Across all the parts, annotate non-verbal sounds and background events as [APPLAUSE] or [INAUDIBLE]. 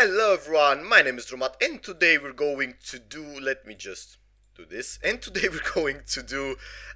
Hello everyone, my name is Drewmatth and today we're going to do, let me just do this, [LAUGHS] and today we're going to do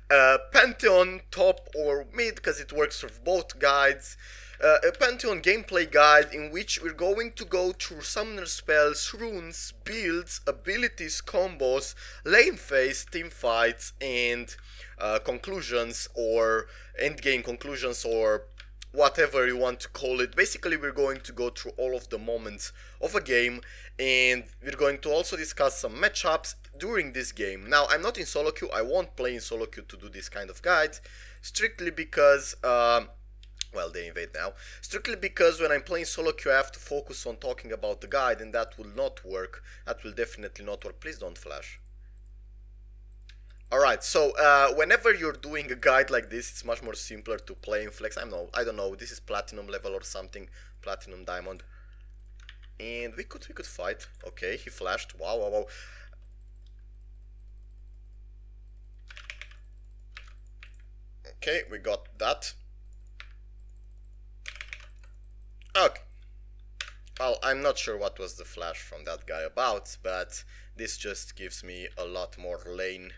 a Pantheon top or mid because it works for both guides, uh, a Pantheon gameplay guide in which we're going to go through summoner spells, runes, builds, abilities, combos, lane phase, team fights, and uh, conclusions or endgame conclusions or whatever you want to call it. Basically, we're going to go through all of the moments of a game and we're going to also discuss some matchups during this game. Now, I'm not in solo queue. I won't play in solo queue to do this kind of guides strictly because um, well they invade now strictly because when i'm playing solo queue i have to focus on talking about the guide and that will not work that will definitely not work please don't flash Alright, so uh, whenever you're doing a guide like this, it's much more simpler to play in flex. I know, I don't know, this is platinum level or something, platinum diamond. And we could we could fight. Okay, he flashed. Wow, wow, wow. Okay, we got that. Okay. Well, I'm not sure what was the flash from that guy about, but this just gives me a lot more lane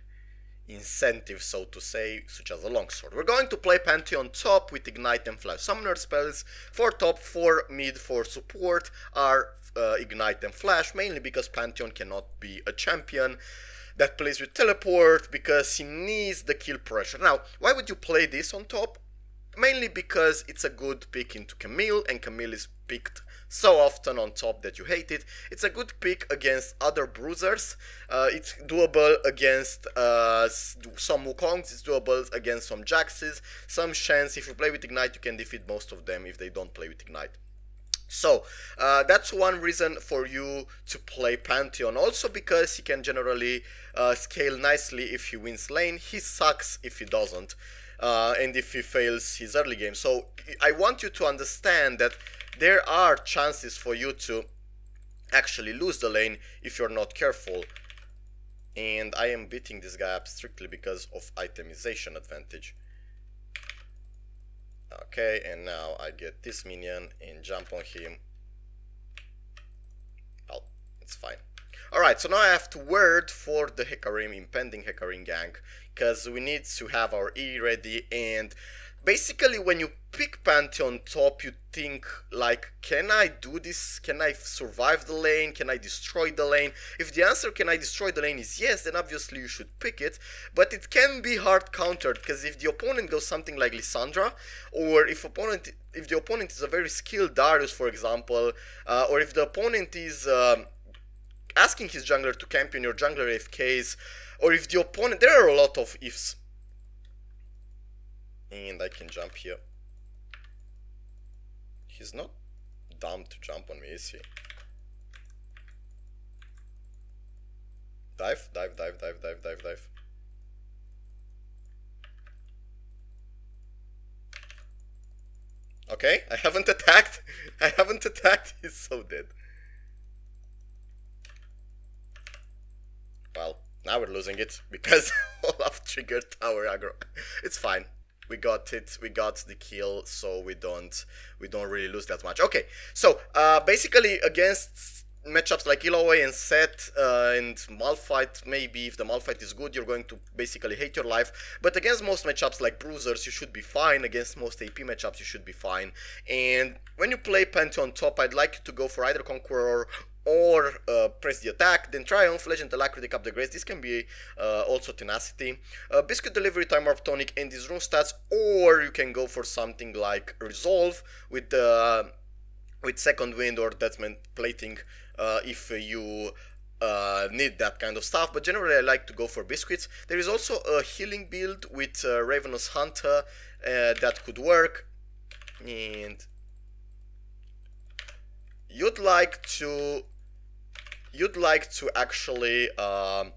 incentive, so to say, such as a longsword. We're going to play Pantheon top with Ignite and Flash. Summoner spells for top, for mid, for support are uh, Ignite and Flash, mainly because Pantheon cannot be a champion that plays with Teleport because he needs the kill pressure. Now, why would you play this on top? Mainly because it's a good pick into Camille, and Camille is picked so often on top that you hate it. It's a good pick against other bruisers. Uh, it's doable against uh, some Wukongs, it's doable against some Jaxes. Some Shens, if you play with Ignite, you can defeat most of them if they don't play with Ignite. So uh, that's one reason for you to play Pantheon. Also because he can generally uh, scale nicely if he wins lane. He sucks if he doesn't. Uh, and if he fails his early game. So I want you to understand that there are chances for you to actually lose the lane if you're not careful. And I am beating this guy up strictly because of itemization advantage. Okay, and now I get this minion and jump on him. Well, it's fine. Alright, so now I have to word for the Hecarim, impending Hecarim gang, because we need to have our E ready and basically when you pick Pantheon top you think like can I do this? Can I survive the lane? Can I destroy the lane? If the answer can I destroy the lane is yes then obviously you should pick it. But it can be hard countered because if the opponent goes something like Lissandra or if opponent if the opponent is a very skilled Darius for example uh, or if the opponent is um, asking his jungler to camp in your jungler AFKs or if the opponent there are a lot of ifs and I can jump here. He's not dumb to jump on me, is he? Dive, dive, dive, dive, dive, dive, dive. Okay, I haven't attacked. [LAUGHS] I haven't attacked. [LAUGHS] He's so dead. Well, now we're losing it because [LAUGHS] Olaf triggered tower aggro. It's fine we got it we got the kill so we don't we don't really lose that much okay so uh, basically against matchups like Illaoi and Sett uh, and Malphite, maybe if the Malphite is good, you're going to basically hate your life. But against most matchups like Bruisers, you should be fine. Against most AP matchups, you should be fine. And when you play Pantheon top, I'd like you to go for either Conqueror or uh, press the attack, then Triumph, Legend Alacrity, Coup de Grace. This can be uh, also Tenacity. Uh, Biscuit Delivery Time, Warp Tonic, and these rune stats, or you can go for something like Resolve with the with Second Wind or Deathmane Plating uh, if you uh, need that kind of stuff, but generally I like to go for biscuits. There is also a healing build with uh, Ravenous Hunter uh, that could work, and you'd like to you'd like to actually um,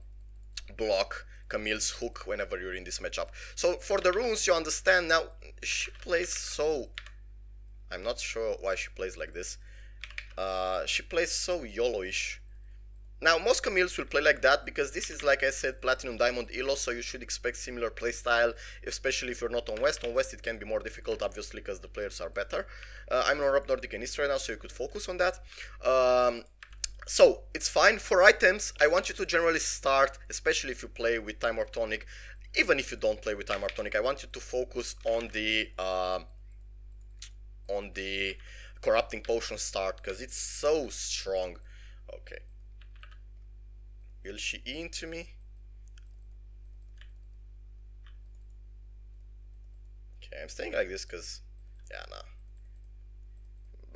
block Camille's hook whenever you're in this matchup. So for the runes, you understand now, she plays so... I'm not sure why she plays like this. Uh, she plays so YOLO-ish. now most Camille's will play like that because this is like I said Platinum Diamond Elo so you should expect similar playstyle especially if you're not on West. On West it can be more difficult obviously because the players are better. Uh, I'm on Europe Nordic and East right now so you could focus on that. Um, so it's fine for items I want you to generally start especially if you play with Time Warp Tonic even if you don't play with Time Warp Tonic I want you to focus on the uh, on the corrupting potion start because it's so strong okay Will she into me? Okay, I'm staying like this because, yeah, nah.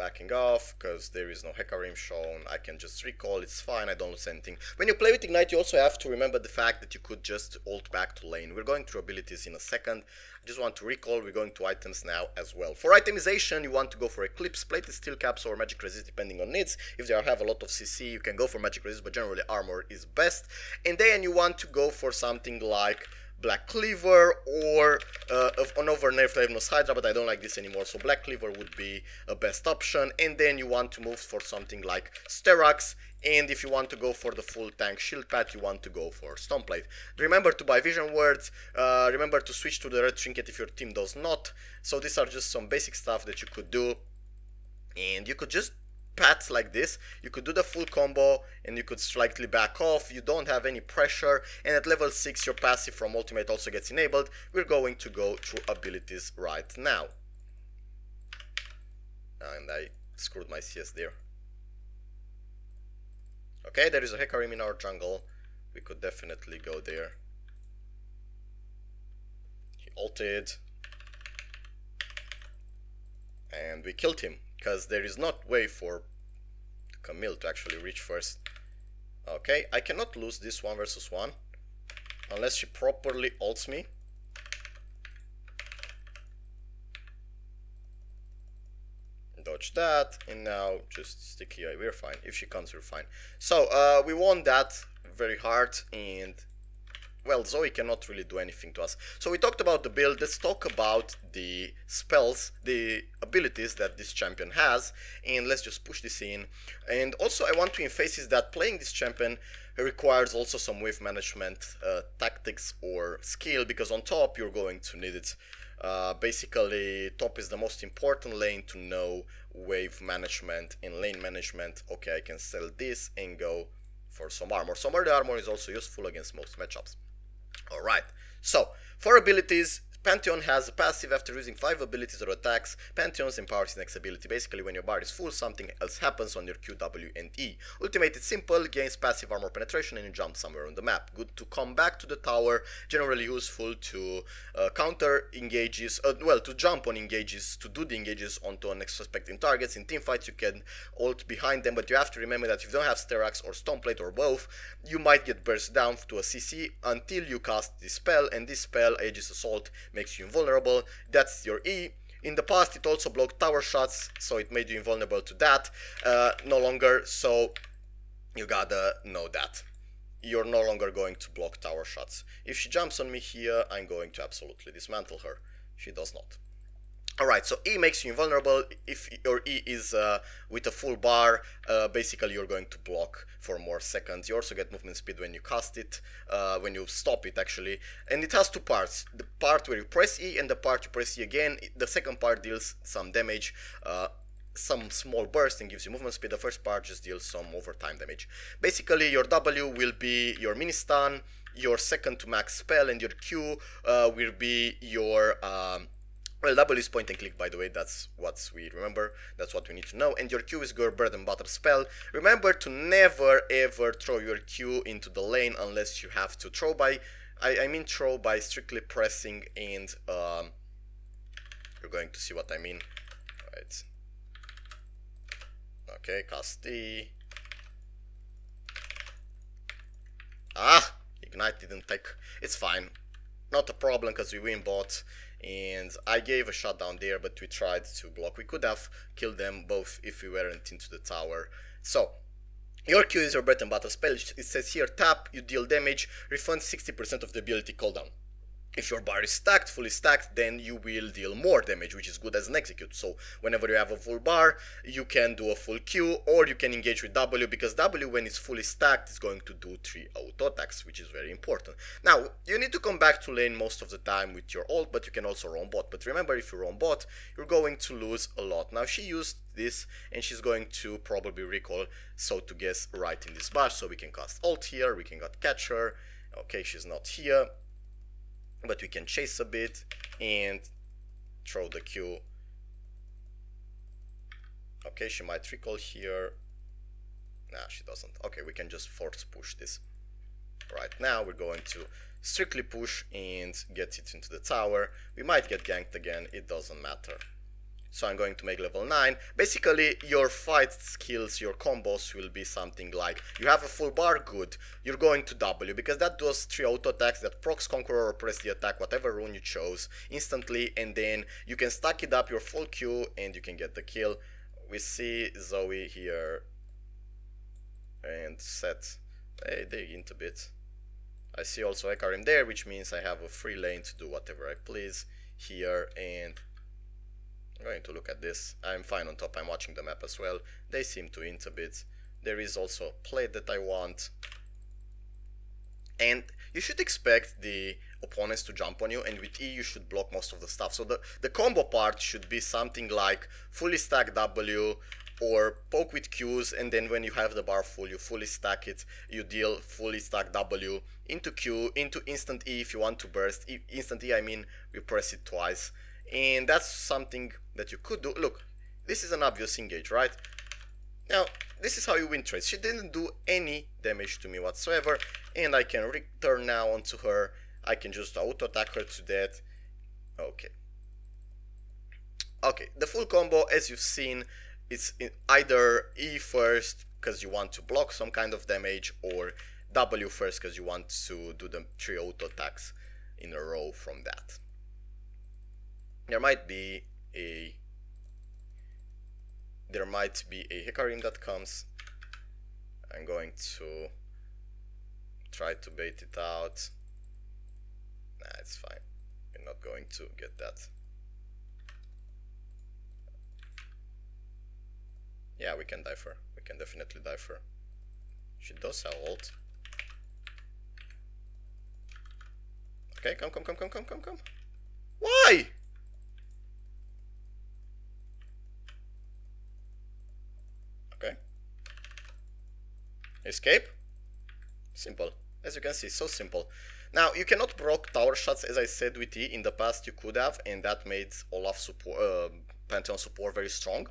Backing off because there is no Hecarim shown. I can just recall, it's fine, I don't lose anything. When you play with Ignite, you also have to remember the fact that you could just ult back to lane. We're going through abilities in a second. I just want to recall, we're going to items now as well. For itemization, you want to go for Eclipse, Plated Steel Caps or Magic Resist depending on needs. If they have a lot of CC, you can go for Magic Resist, but generally Armor is best. And then you want to go for something like Black Cleaver or uh, an over nerfed Ravenous Hydra, but I don't like this anymore, so Black Cleaver would be a best option. And then you want to move for something like Sterak's and if you want to go for the full tank shield pad, you want to go for stone plate. Remember to buy vision wards, uh, remember to switch to the red trinket if your team does not. So these are just some basic stuff that you could do. And you could just pads like this you could do the full combo and you could slightly back off you don't have any pressure and at level 6 your passive from ultimate also gets enabled we're going to go through abilities right now and I screwed my CS there Okay, there is a Hecarim in our jungle. We could definitely go there. He ulted. And we killed him, because there is not way for Camille to actually reach first. Okay, I cannot lose this one versus one. Unless she properly ults me. dodge that and now just stick here we're fine if she comes we're fine so uh, we won that very hard and well Zoe cannot really do anything to us so we talked about the build let's talk about the spells the abilities that this champion has and let's just push this in and also I want to emphasize that playing this champion requires also some wave management uh, tactics or skill because on top you're going to need it uh, basically, top is the most important lane to know wave management and lane management. Okay, I can sell this and go for some armor. Some of the armor is also useful against most matchups. Alright, so for abilities, Pantheon has a passive after using 5 abilities or attacks. Pantheon's empowers next ability. Basically, when your bar is full, something else happens on your Q, W, and E. Ultimate is simple, gains passive armor penetration, and you jump somewhere on the map. Good to come back to the tower, generally useful to uh, counter engages, uh, well, to jump on engages, to do the engages onto unsuspecting targets. In team fights, you can ult behind them, but you have to remember that if you don't have Sterak's or Stoneplate or both, you might get burst down to a CC until you cast this spell, and this spell, Aegis Assault, makes you invulnerable. That's your E. In the past, it also blocked tower shots, so it made you invulnerable to that. Uh, no longer, so you gotta know that. You're no longer going to block tower shots. If she jumps on me here, I'm going to absolutely dismantle her. She does not. Alright, so E makes you invulnerable. If your E is uh, with a full bar, uh, basically you're going to block for more seconds. You also get movement speed when you cast it, uh, when you stop it actually. And it has two parts. The part where you press E and the part you press E again. The second part deals some damage, uh, some small burst and gives you movement speed. The first part just deals some overtime damage. Basically your W will be your mini stun, your second to max spell, and your Q uh, will be your... Um, well, W is point and click, by the way, that's what we remember, that's what we need to know. And your Q is your bread and butter spell. Remember to never ever throw your Q into the lane unless you have to. Throw by, I, I mean throw by strictly pressing and, um, you're going to see what I mean. Right. Okay, cast D. Ah! Ignite didn't take, it's fine. Not a problem because we win bot and I gave a shot down there but we tried to block. We could have killed them both if we weren't into the tower. So your Q is your bread and butter spell. It says here tap, you deal damage, refund 60% of the ability cooldown. If your bar is stacked, fully stacked, then you will deal more damage, which is good as an execute. So whenever you have a full bar, you can do a full Q, or you can engage with W, because W, when it's fully stacked, is going to do 3 auto attacks, which is very important. Now, you need to come back to lane most of the time with your ult, but you can also roam bot. But remember, if you roam bot, you're going to lose a lot. Now, she used this, and she's going to probably recall, so to guess, right in this bar, so we can cast ult here, we can catch her, okay, she's not here, but we can chase a bit and throw the Q. Okay, she might recall here. Nah, she doesn't. Okay, we can just force push this. Right now, we're going to strictly push and get it into the tower. We might get ganked again, it doesn't matter so I'm going to make level 9. Basically, your fight skills, your combos will be something like, you have a full bar, good, you're going to W, because that does 3 auto attacks that procs Conqueror or press the attack, whatever rune you chose, instantly, and then you can stack it up your full Q, and you can get the kill. We see Zoe here, and Sett, they hint a bit. I see also Hecarim there, which means I have a free lane to do whatever I please here, and I'm going to look at this. I'm fine on top, I'm watching the map as well. They seem to int a bit. There is also a plate that I want. And you should expect the opponents to jump on you and with E you should block most of the stuff. So the, the combo part should be something like fully stack W or poke with Qs and then when you have the bar full you fully stack it, you deal fully stack W into Q, into instant E if you want to burst. Instant E I mean you press it twice and that's something that you could do. Look, this is an obvious engage, right? Now, this is how you win trades. She didn't do any damage to me whatsoever, and I can return now onto her. I can just auto-attack her to death. Okay. Okay, the full combo, as you've seen, is either E first, because you want to block some kind of damage, or W first, because you want to do the three auto attacks in a row from that there might be a there might be a Hecarim that comes. I'm going to try to bait it out. Nah it's fine. We're not going to get that. Yeah we can die for we can definitely die for. She does have ult okay come come come come come come come. Why Escape? Simple. As you can see, so simple. Now, you cannot block tower shots as I said with E. In the past you could have, and that made Olaf support, uh, Pantheon support very strong.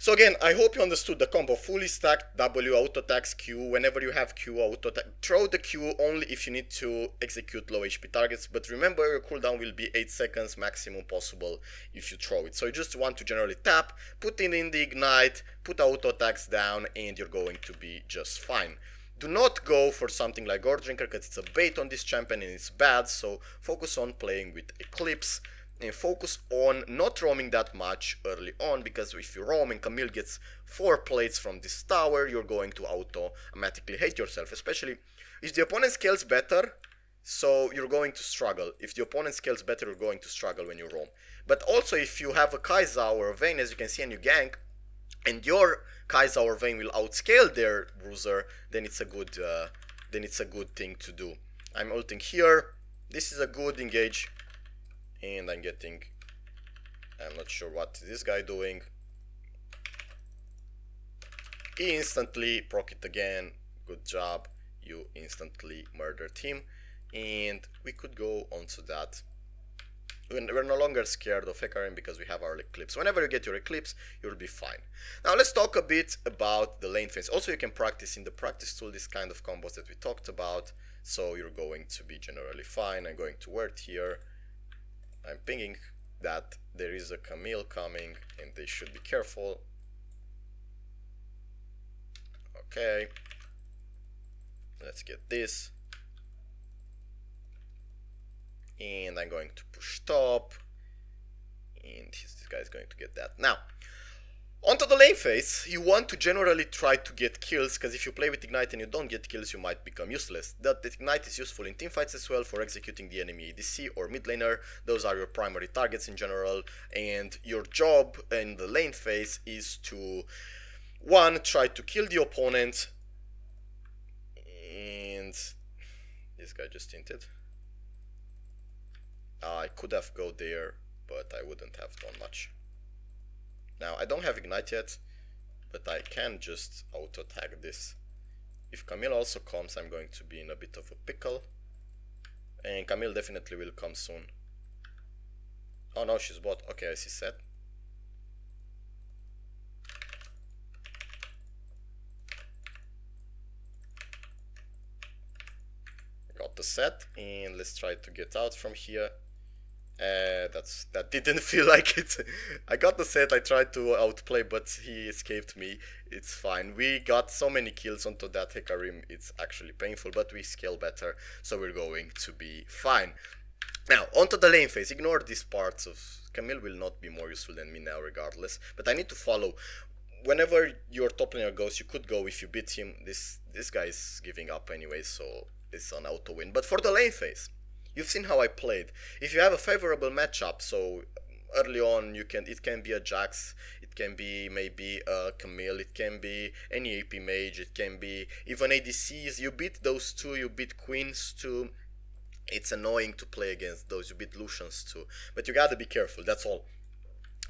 So again, I hope you understood the combo. Fully stacked W auto attacks Q. Whenever you have Q auto attack, throw the Q only if you need to execute low HP targets. But remember, your cooldown will be 8 seconds maximum possible if you throw it. So you just want to generally tap, put in the ignite, put auto attacks down, and you're going to be just fine. Do not go for something like Gore Drinker because it's a bait on this champion and it's bad. So focus on playing with Eclipse focus on not roaming that much early on because if you roam and Camille gets 4 plates from this tower, you're going to automatically hate yourself, especially if the opponent scales better, so you're going to struggle. If the opponent scales better, you're going to struggle when you roam. But also if you have a Kai'Sa or a Vayne, as you can see, and you gank, and your Kai'Sa or Vayne will outscale their bruiser, then it's a good, uh, then it's a good thing to do. I'm ulting here. This is a good engage and I'm getting I'm not sure what this guy doing he instantly proc it again good job you instantly murdered him and we could go on to that we're no longer scared of Hecarim because we have our Eclipse. Whenever you get your Eclipse, you'll be fine. Now let's talk a bit about the lane phase. Also, you can practice in the practice tool this kind of combos that we talked about, so you're going to be generally fine. I'm going to word here. I'm pinging that there is a Camille coming and they should be careful. Okay. Let's get this. And I'm going to push top. And this guy is going to get that. Now, Onto the lane phase, you want to generally try to get kills, because if you play with Ignite and you don't get kills, you might become useless. That Ignite is useful in teamfights as well for executing the enemy ADC or mid laner, those are your primary targets in general, and your job in the lane phase is to, one, try to kill the opponent, and this guy just tinted. I could have go there, but I wouldn't have done much. Now, I don't have Ignite yet, but I can just auto-tag this. If Camille also comes, I'm going to be in a bit of a pickle. And Camille definitely will come soon. Oh no, she's bot. Okay, I see Sett. Got the Sett, and let's try to get out from here. Uh, that's that didn't [LAUGHS] feel like it. I got the Sett. I tried to outplay, but he escaped me. It's fine. We got so many kills onto that Hecarim. It's actually painful, but we scale better, so we're going to be fine. Now onto the lane phase. Ignore these parts of Camille will not be more useful than me now, regardless. But I need to follow. Whenever your top laner goes, you could go if you beat him. This this guy is giving up anyway, so it's an auto win. But for the lane phase You've seen how I played. If you have a favorable matchup, so early on you can it can be a Jax, it can be maybe a Camille, it can be any AP mage, it can be even ADCs. You beat those two, you beat Quinns too. It's annoying to play against those. You beat Lucians too, but you gotta be careful. That's all.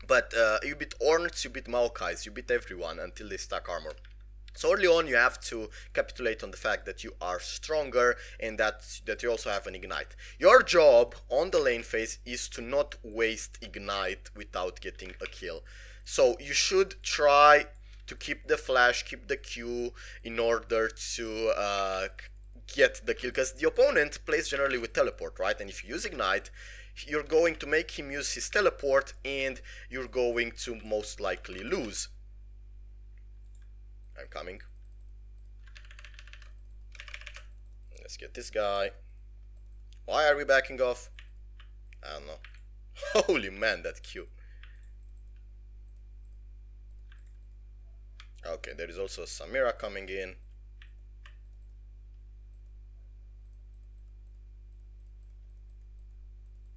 But uh, you beat Ornns, you beat Maokais, you beat everyone until they stack armor. So early on you have to capitulate on the fact that you are stronger and that, that you also have an ignite. Your job on the lane phase is to not waste ignite without getting a kill. So you should try to keep the flash, keep the Q in order to uh, get the kill because the opponent plays generally with teleport, right? And if you use ignite, you're going to make him use his teleport and you're going to most likely lose. I'm coming. Let's get this guy. Why are we backing off? I don't know. [LAUGHS] Holy man, that Q. Okay, there is also Samira coming in.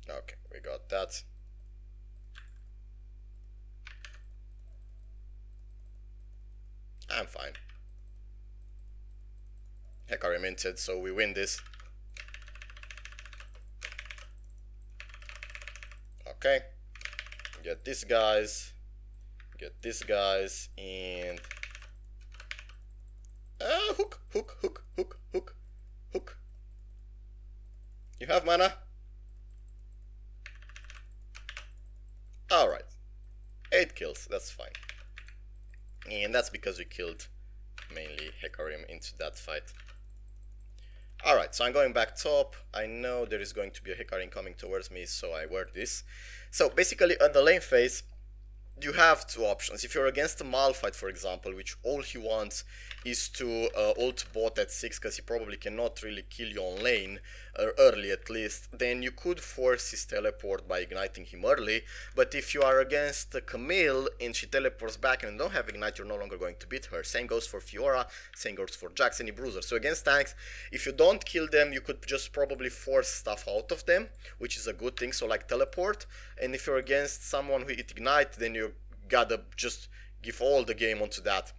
Okay, we got that. I'm fine. Hecarim minted, so we win this. Okay. Get these guys. Get these guys and uh, hook, hook, hook, hook, hook, hook. You have mana? Alright. 8 kills, that's fine. And that's because we killed mainly Hecarim into that fight. Alright, so I'm going back top. I know there is going to be a Hecarim coming towards me, so I wear this. So basically on the lane phase, you have two options. If you're against a Malphite, for example, which all he wants is to uh, ult bot at 6 because he probably cannot really kill you on lane, uh, early at least, then you could force his teleport by igniting him early. But if you are against Camille and she teleports back and don't have ignite, you're no longer going to beat her. Same goes for Fiora, same goes for Jax, any bruiser. So against tanks, if you don't kill them, you could just probably force stuff out of them, which is a good thing, so like teleport. And if you're against someone who ignite, then you gotta just give all the game onto that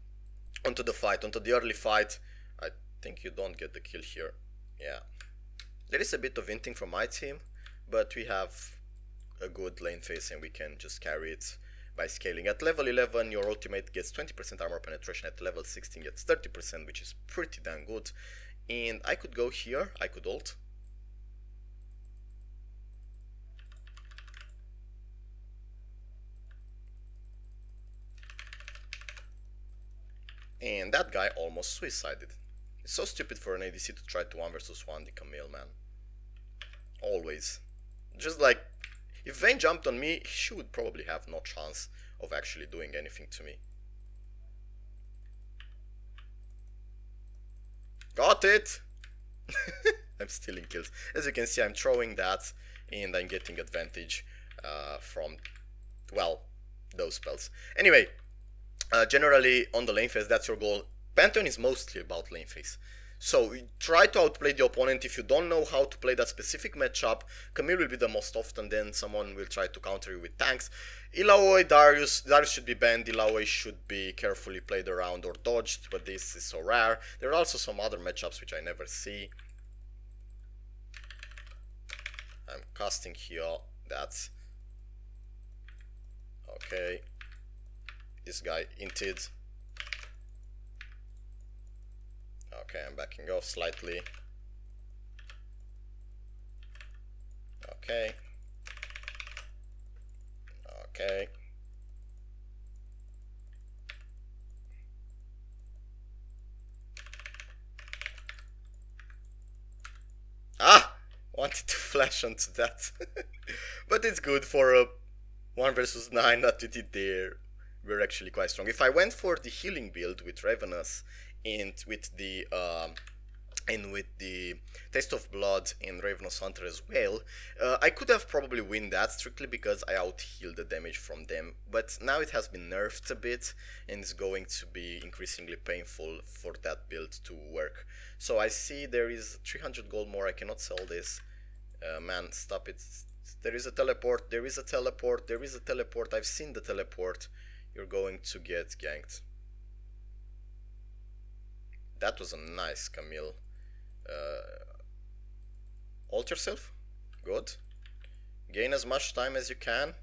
onto the fight, onto the early fight. I think you don't get the kill here. Yeah. There is a bit of inting from my team, but we have a good lane phase and we can just carry it by scaling. At level 11, your ultimate gets 20% armor penetration. At level 16, gets 30%, which is pretty damn good. And I could go here, I could ult. And that guy almost suicided. It's so stupid for an ADC to try to 1 versus 1 the Camille, man. Always. Just like, if Vayne jumped on me, she would probably have no chance of actually doing anything to me. Got it! [LAUGHS] I'm stealing kills. As you can see, I'm throwing that and I'm getting advantage uh, from, well, those spells. Anyway, uh, generally on the lane phase, that's your goal. Pantheon is mostly about lane phase. So try to outplay the opponent. If you don't know how to play that specific matchup, Camille will be the most often. Then someone will try to counter you with tanks. Illaoi, Darius, Darius should be banned. Illaoi should be carefully played around or dodged, but this is so rare. There are also some other matchups which I never see. I'm casting here. That's okay. This guy inted. Okay, I'm backing off slightly. Okay. Okay. Ah! Wanted to [LAUGHS] flash onto that. [LAUGHS] but it's good for a 1 versus 9 that we did there. We're actually quite strong. If I went for the healing build with Ravenous and with the um, and with the Taste of Blood and Ravenous Hunter as well, uh, I could have probably win that strictly because I out healed the damage from them. But now it has been nerfed a bit and it's going to be increasingly painful for that build to work. So I see there is 300 gold more, I cannot sell this. Uh, man, stop it. There is a teleport, there is a teleport, there is a teleport, I've seen the teleport. You're going to get ganked. That was a nice Camille. Uh, ult yourself. Good. Gain as much time as you can.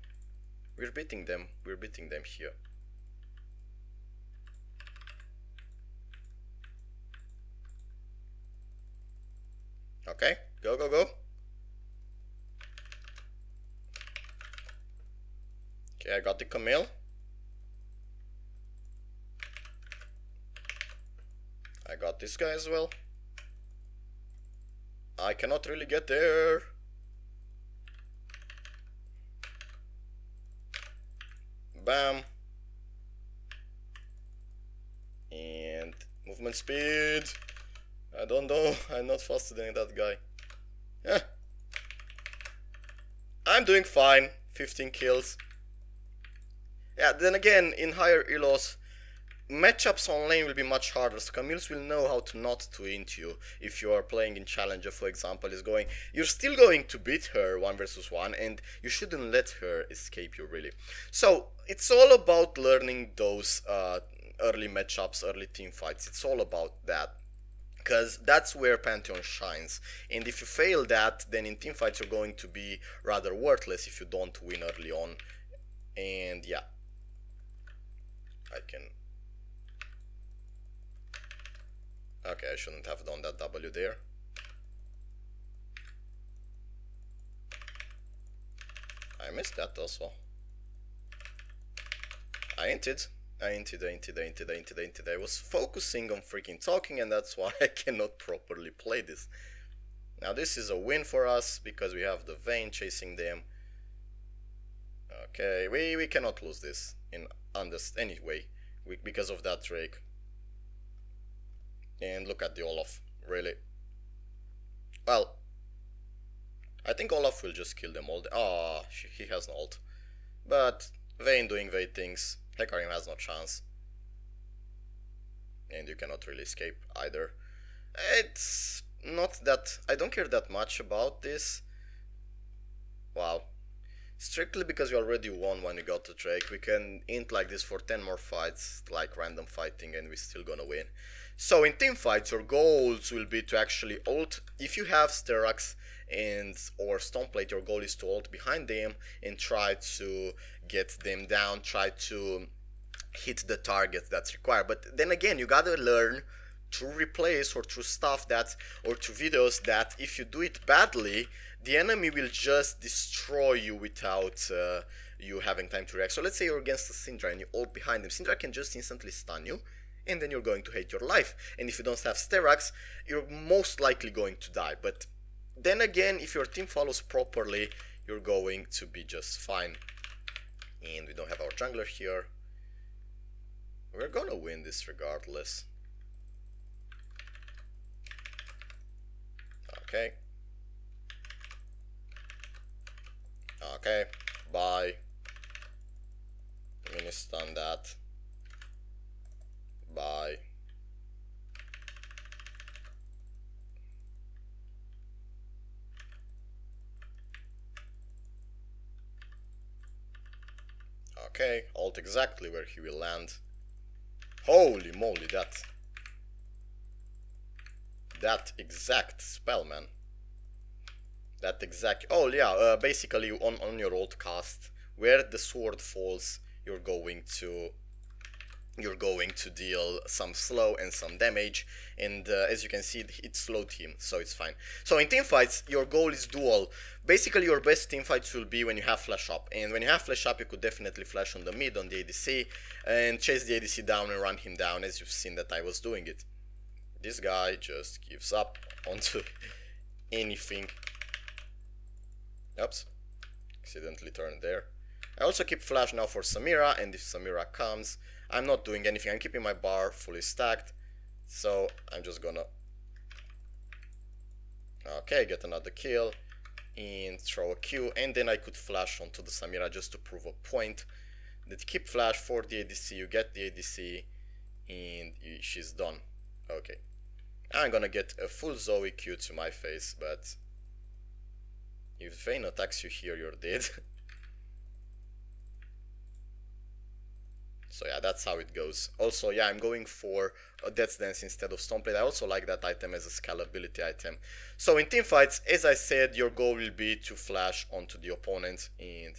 We're beating them. We're beating them here. Okay, go, go, go. Okay, I got the Camille. I got this guy as well. I cannot really get there. Bam. And movement speed. I don't know. [LAUGHS] I'm not faster than that guy. Yeah. I'm doing fine. 15 kills. Yeah, then again, in higher elos, matchups online will be much harder, so Camille's will know how to not to int you if you are playing in Challenger, for example, is going, you're still going to beat her one versus one, and you shouldn't let her escape you, really. So, it's all about learning those uh, early matchups, early team fights, it's all about that. Because that's where Pantheon shines. And if you fail that, then in team fights you're going to be rather worthless if you don't win early on. And yeah. I can Okay, I shouldn't have done that W there. I missed that also. I entered. I entered, I entered, I entered, I entered, I entered. I was focusing on freaking talking and that's [LAUGHS] why I cannot properly play this. Now this is a win for us because we have the Vayne chasing them. Okay, we, we cannot lose this in under any way because of that Drake. And look at the Olaf, really. Well, I think Olaf will just kill them all. Ah, oh, he has no ult. But Vayne doing Vayne things, Hecarim has no chance. And you cannot really escape either. It's not that... I don't care that much about this. Wow. Strictly because we already won when we got the Drake, we can int like this for 10 more fights, like random fighting, and we're still gonna win. So in team fights, your goals will be to actually ult. If you have Sterak's and or Stoneplate, your goal is to ult behind them and try to get them down, try to hit the target that's required. But then again, you gotta learn through replays or through stuff that or through videos that if you do it badly, the enemy will just destroy you without uh, you having time to react. So let's say you're against a Syndra and you ult behind him. Syndra can just instantly stun you and then you're going to hate your life. And if you don't have Sterak's, you're most likely going to die. But then again, if your team follows properly, you're going to be just fine. And we don't have our jungler here. We're gonna win this regardless. Okay. Okay, bye. Mini stun that. Okay, alt exactly where he will land. Holy moly, that... That exact spell, man. That exact... Oh, yeah, uh, basically on, on your alt cast, where the sword falls, you're going to you're going to deal some slow and some damage and uh, as you can see it slowed him so it's fine. So in team fights your goal is dual. Basically your best team fights will be when you have flash up and when you have flash up you could definitely flash on the mid on the ADC and chase the ADC down and run him down as you've seen that I was doing it. This guy just gives up onto [LAUGHS] anything. Oops. Accidentally turned there. I also keep flash now for Samira and if Samira comes I'm not doing anything. I'm keeping my bar fully stacked. So I'm just gonna... Okay, get another kill and throw a Q and then I could flash onto the Samira just to prove a point that keep flash for the ADC, you get the ADC and she's done. Okay. I'm gonna get a full Zoe Q to my face, but if Vayne attacks you here, you're dead. [LAUGHS] So yeah, that's how it goes. Also, yeah, I'm going for a Death's Dance instead of Stoneplate. I also like that item as a scalability item. So in team fights, as I said, your goal will be to flash onto the opponent and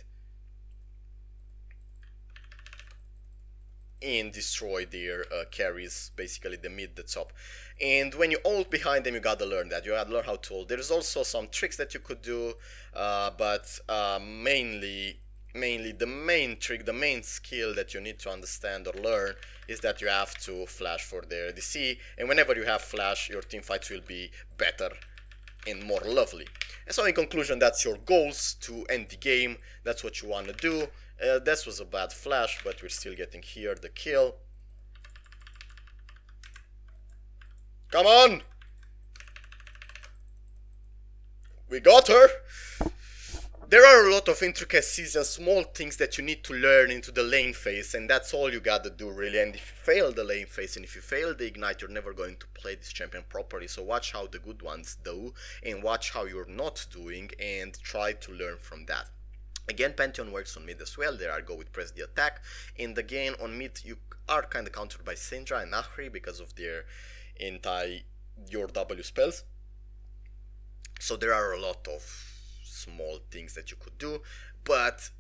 and destroy their uh, carries, basically the mid, the top. And when you ult behind them, you gotta learn that. You gotta learn how to ult. There's also some tricks that you could do, uh, but uh, mainly mainly the main trick, the main skill that you need to understand or learn is that you have to flash for the ADC and whenever you have flash your team fights will be better and more lovely. And so in conclusion that's your goals to end the game, that's what you want to do. Uh, this was a bad flash but we're still getting here the kill. Come on! We got her! There are a lot of intricacies and small things that you need to learn into the lane phase and that's all you gotta do really. And if you fail the lane phase and if you fail the ignite you're never going to play this champion properly. So watch how the good ones do and watch how you're not doing and try to learn from that. Again, Pantheon works on mid as well, there I go with press the attack, and again on mid you are kinda countered by Syndra and Ahri because of their anti your W spells. So there are a lot of small things that you could do but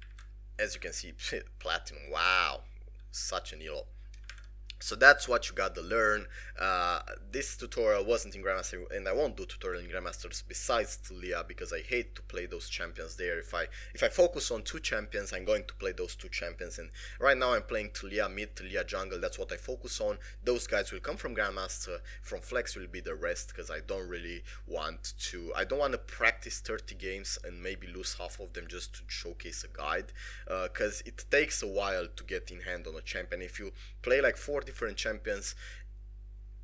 as you can see [LAUGHS] platinum wow such an elo so that's what you got to learn. Uh, this tutorial wasn't in Grandmaster and I won't do tutorial in Grandmasters besides Taliyah because I hate to play those champions there. If I if I focus on two champions, I'm going to play those two champions and right now I'm playing Taliyah mid, Taliyah jungle, that's what I focus on. Those guys will come from Grandmaster, from Flex will be the rest because I don't really want to, I don't want to practice 30 games and maybe lose half of them just to showcase a guide because uh, it takes a while to get in hand on a champion. If you play like 40 different champions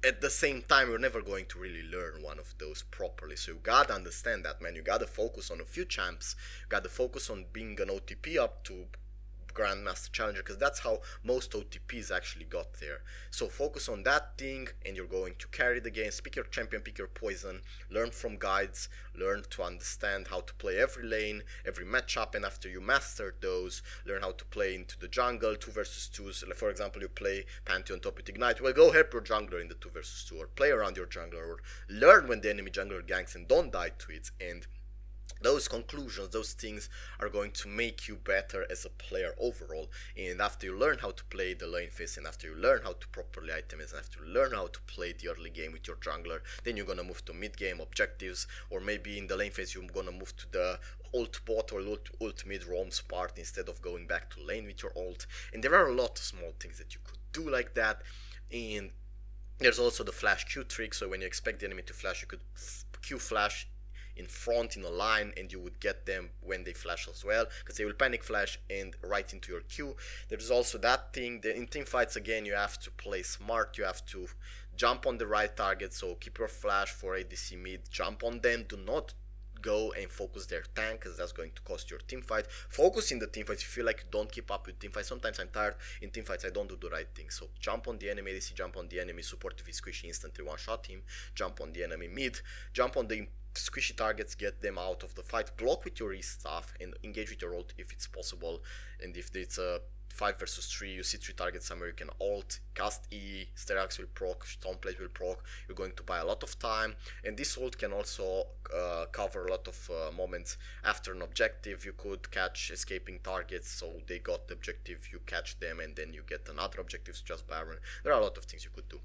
at the same time you're never going to really learn one of those properly. So you gotta understand that man. You gotta focus on a few champs. You gotta focus on being an otp up to Grandmaster Challenger because that's how most OTPs actually got there. So focus on that thing and you're going to carry the game. Pick your champion, pick your poison, learn from guides, learn to understand how to play every lane, every matchup, and after you master those, learn how to play into the jungle, 2 versus 2. So for example, you play Pantheon top with Ignite, well go help your jungler in the 2 versus 2 or play around your jungler or learn when the enemy jungler ganks and don't die to it and those conclusions those things are going to make you better as a player overall. And after you learn how to play the lane phase and after you learn how to properly itemize and after you learn how to play the early game with your jungler then you're gonna move to mid game objectives or maybe in the lane phase you're gonna move to the ult bot or ult, ult mid roams part instead of going back to lane with your ult and there are a lot of small things that you could do like that. And there's also the flash Q trick. So when you expect the enemy to flash you could Q flash in front in a line and you would get them when they flash as well because they will panic flash and right into your queue. There's also that thing that in team fights again you have to play smart, you have to jump on the right target so keep your flash for ADC mid, jump on them, do not go and focus their tank because that's going to cost your team fight. Focus in the team fights. If you feel like you don't keep up with team fights, sometimes I'm tired in team fights. I don't do the right thing. So jump on the enemy ADC, jump on the enemy support if he's squishy, instantly one shot him. Jump on the enemy mid, jump on the squishy targets, get them out of the fight. Block with your E stuff and engage with your ult if it's possible. And if it's a 5 versus 3, you see 3 targets somewhere, you can alt, cast E, Sterak's will proc, Stoneplate will proc, you're going to buy a lot of time, and this ult can also uh, cover a lot of uh, moments. After an objective, you could catch escaping targets, so they got the objective, you catch them, and then you get another objective, just Baron, there are a lot of things you could do.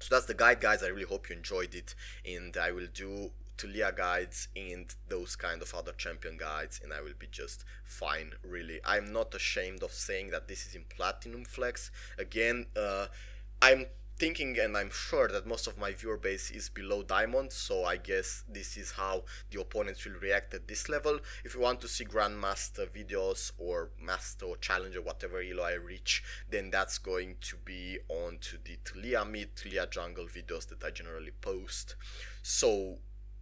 So that's the guide guys, I really hope you enjoyed it, and I will do Taliyah guides and those kind of other champion guides and I will be just fine really. I'm not ashamed of saying that this is in platinum flex. Again, uh, I'm thinking and I'm sure that most of my viewer base is below diamond so I guess this is how the opponents will react at this level. If you want to see grandmaster videos or master or challenger whatever elo I reach then that's going to be on to the Taliyah mid, Taliyah jungle videos that I generally post. So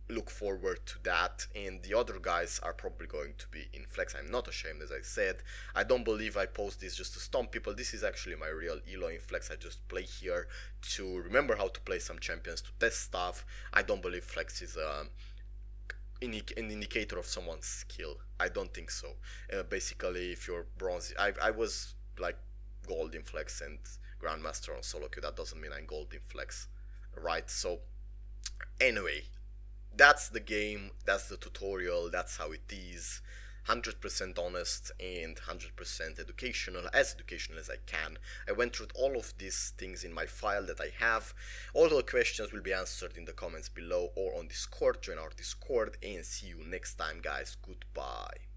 look forward to that. And the other guys are probably going to be in flex. I'm not ashamed as i said. I don't believe i post this just to stomp people. This is actually my real elo in flex. I just play here to remember how to play some champions to test stuff. I don't believe flex is um, an indicator of someone's skill. I don't think so. Uh, basically if you're bronze I, I was like gold in flex and grandmaster on solo queue. That doesn't mean i'm gold in flex right? So anyway that's the game, that's the tutorial, that's how it is. 100% honest and 100% educational, as educational as I can. I went through all of these things in my file that I have. All the questions will be answered in the comments below or on Discord. Join our Discord and see you next time, guys. Goodbye.